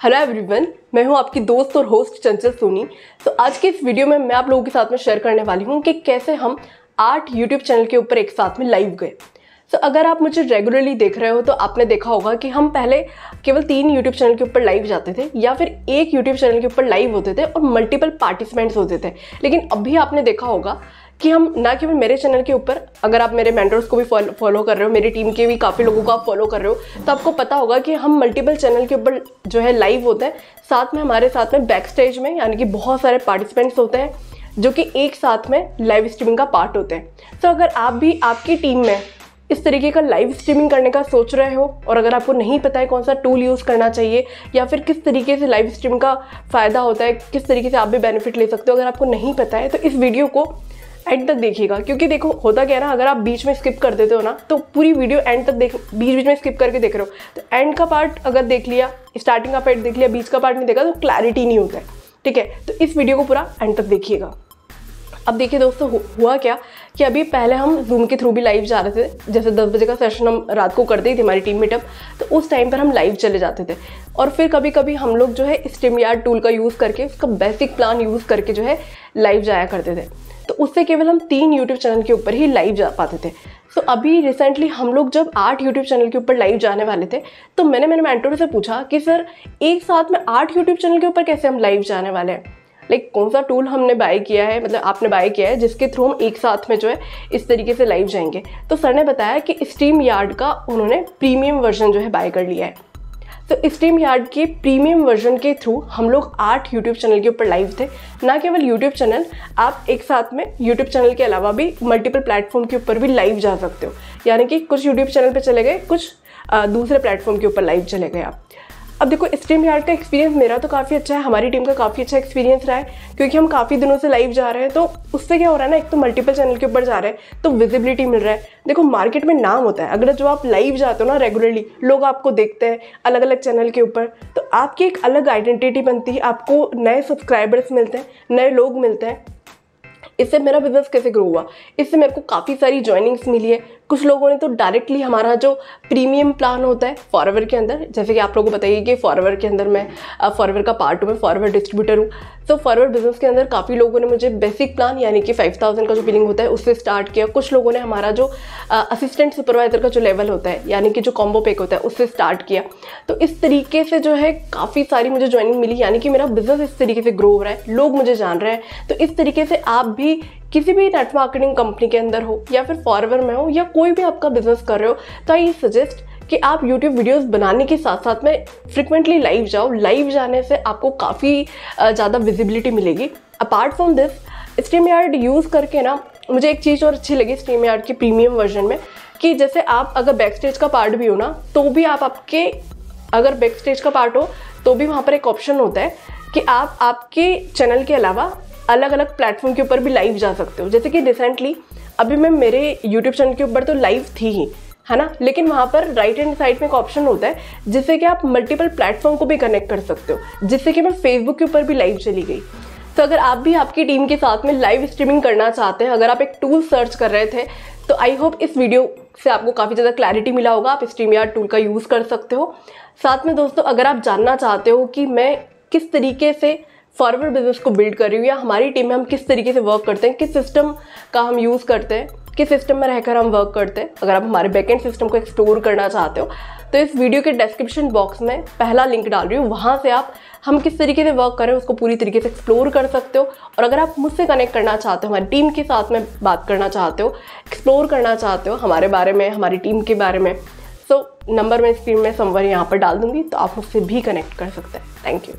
Hello everyone मैं हूँ आपकी दोस्त और होस्ट चंचल सोनी। तो आज के इस वीडियो में मैं आप लोगों के साथ में शेयर करने वाली हूँ कि कैसे हम आठ यूट्यूब चैनल के ऊपर एक साथ में लाइव गए। तो अगर आप मुझे रेगुलरली देख रहे हो तो आपने देखा होगा कि हम पहले केवल तीन यूट्यूब चैनल के ऊपर लाइव जाते थे, या फिर एक यूट्यूब चैनल के ऊपर लाइव होते थे और मल्टीपल पार्टिसिपेंट्स होते थे। लेकिन अभी आपने देखा होगा कि हम, ना केवल मेरे चैनल के ऊपर, अगर आप मेरे मेंटर्स को भी फॉलो कर रहे हो, मेरी टीम के भी काफ़ी लोगों को आप फॉलो कर रहे हो तो आपको पता होगा कि हम मल्टीपल चैनल के ऊपर जो है लाइव होते हैं, साथ में हमारे साथ में बैक स्टेज में, यानी कि बहुत सारे पार्टिसिपेंट्स होते हैं, जो कि एक साथ में लाइव स्ट्रीमिंग का पार्ट होते हैं। तो अगर आप भी आपकी टीम में इस तरीके का लाइव स्ट्रीमिंग करने का सोच रहे हो, और अगर आपको नहीं पता है कौन सा टूल यूज़ करना चाहिए, या फिर किस तरीके से लाइव स्ट्रीमिंग का फ़ायदा होता है, किस तरीके से आप भी बेनिफिट ले सकते हो, अगर आपको नहीं पता है तो इस वीडियो को एंड तक देखिएगा, क्योंकि देखो, होता क्या है ना, अगर आप बीच में स्किप कर देते हो ना तो पूरी वीडियो एंड तक देख, बीच बीच में स्किप करके देख रहे हो। तो एंड का पार्ट अगर देख लिया स्टार्टिंग का पार्ट देख लिया, बीच का पार्ट नहीं देखा तो क्लैरिटी नहीं होता है, ठीक है? तो इस वीडियो को पूरा एंड तक देखिएगा। अब देखिए दोस्तों हुआ क्या कि अभी पहले हम जूम के थ्रू भी लाइव जा रहे थे, जैसे दस बजे का सेशन हम रात को करते ही थे हमारी टीम मीटअप तो उस टाइम पर हम लाइव चले जाते थे। और फिर कभी कभी हम लोग जो है स्ट्रीम यार्ड टूल का यूज़ करके, उसका बेसिक प्लान यूज़ करके जो है लाइव जाया करते थे। तो उससे केवल हम तीन यूट्यूब चैनल के ऊपर ही लाइव जा पाते थे। तो अभी रिसेंटली हम लोग जब आठ यूट्यूब चैनल के ऊपर लाइव जाने वाले थे तो मैंने मेरे मेंटर से पूछा कि सर एक साथ में आठ यूट्यूब चैनल के ऊपर कैसे हम लाइव जाने वाले हैं? लाइक like, कौन सा टूल हमने बाय किया है? मतलब आपने बाय किया है जिसके थ्रू हम एक साथ में जो है इस तरीके से लाइव जाएँगे। तो सर ने बताया कि स्टीम यार्ड का उन्होंने प्रीमियम वर्जन जो है बाय कर लिया है। तो स्ट्रीम यार्ड के प्रीमियम वर्जन के थ्रू हम लोग आठ यूट्यूब चैनल के ऊपर लाइव थे। ना केवल यूट्यूब चैनल आप एक साथ में यूट्यूब चैनल के अलावा भी मल्टीपल प्लेटफॉर्म के ऊपर भी लाइव जा सकते हो। यानी कि कुछ यूट्यूब चैनल पर चले गए, कुछ दूसरे प्लेटफॉर्म के ऊपर लाइव चले गए आप। अब देखो स्ट्रीम यार्ड का एक्सपीरियंस मेरा तो काफ़ी अच्छा है, हमारी टीम का काफ़ी अच्छा एक्सपीरियंस रहा है, क्योंकि हम काफ़ी दिनों से लाइव जा रहे हैं तो उससे क्या हो रहा है ना, एक तो मल्टीपल चैनल के ऊपर जा रहे हैं तो विजिबिलिटी मिल रहा है। देखो मार्केट में नाम होता है, अगर जो आप लाइव जाते हो ना रेगुलरली लोग आपको देखते हैं अलग अलग चैनल के ऊपर तो आपकी एक अलग आइडेंटिटी बनती है, आपको नए सब्सक्राइबर्स मिलते हैं, नए लोग मिलते हैं। इससे मेरा बिज़नेस कैसे ग्रो हुआ? इससे मेरे को काफ़ी सारी ज्वाइनिंग्स मिली है कुछ लोगों ने तो डायरेक्टली हमारा जो प्रीमियम प्लान होता है फॉरवर के अंदर, जैसे कि आप लोगों को बताइए कि फॉरवर के अंदर मैं फॉरवर का पार्ट हूँ, मैं फॉरवर डिस्ट्रीब्यूटर हूँ। तो फॉरवर बिज़नेस के अंदर काफ़ी लोगों ने मुझे बेसिक प्लान यानी कि फाइव थाउज़ेंड का जो बिलिंग होता है, उससे स्टार्ट किया। कुछ लोगों ने हमारा जो असिस्टेंट सुपरवाइजर का जो लेवल होता है, यानी कि जो कॉम्बो पैक होता है, उससे स्टार्ट किया। तो इस तरीके से जो है काफ़ी सारी मुझे ज्वाइनिंग मिली, यानी कि मेरा बिज़नेस इस तरीके से ग्रो हो रहा है, लोग मुझे जान रहे हैं। तो इस तरीके से आप भी किसी भी नेट मार्केटिंग कंपनी के अंदर हो, या फिर फॉरवर में हो, या कोई भी आपका बिज़नेस कर रहे हो तो आई सजेस्ट कि आप YouTube वीडियोस बनाने के साथ साथ में फ्रिक्वेंटली लाइव जाओ। लाइव जाने से आपको काफ़ी ज़्यादा विजिबिलिटी मिलेगी। Apart from this StreamYard use करके ना, मुझे एक चीज़ और अच्छी लगी स्ट्रीम यार्ड की प्रीमियम वर्जन में, कि जैसे आप अगर बैक स्टेज का पार्ट भी हो ना तो भी आप आपके, अगर बैक स्टेज का पार्ट हो तो भी वहाँ पर एक ऑप्शन होता है कि आप आपके चैनल के अलावा अलग अलग प्लेटफॉर्म के ऊपर भी लाइव जा सकते हो। जैसे कि रिसेंटली अभी मैं मेरे यूट्यूब चैनल के ऊपर तो लाइव थी ही, है ना? लेकिन वहाँ पर राइट हैंड साइड में एक ऑप्शन होता है, जिससे कि आप मल्टीपल प्लेटफॉर्म को भी कनेक्ट कर सकते हो, जिससे कि मैं फेसबुक के ऊपर भी लाइव चली गई। तो अगर आप भी आपकी टीम के साथ में लाइव स्ट्रीमिंग करना चाहते हैं, अगर आप एक टूल सर्च कर रहे थे तो आई होप इस वीडियो से आपको काफ़ी ज़्यादा क्लैरिटी मिला होगा। आप स्ट्रीम यार टूल का यूज़ कर सकते हो। साथ में दोस्तों, अगर आप जानना चाहते हो कि मैं किस तरीके से फॉरवर्ड बिज़नेस को बिल्ड कर रही हूँ, या हमारी टीम में हम किस तरीके से वर्क करते हैं, किस सिस्टम का हम यूज़ करते हैं, किस सिस्टम में रहकर हम वर्क करते हैं। अगर आप हमारे बैकेंड सिस्टम को एक्सप्लोर करना चाहते हो तो इस वीडियो के डिस्क्रिप्शन बॉक्स में पहला लिंक डाल रही हूँ। वहाँ से आप हम किस तरीके से वर्क करें उसको पूरी तरीके से एक्सप्लोर कर सकते हो। और अगर आप मुझसे कनेक्ट करना चाहते हो, हमारी टीम के साथ में बात करना चाहते हो एक्सप्लोर करना चाहते हो, हमारे बारे में, हमारी टीम के बारे में सो नंबर मैं स्क्रीन में समवर यहाँ पर डाल दूँगी तो आप मुझसे भी कनेक्ट कर सकते हैं। Thank you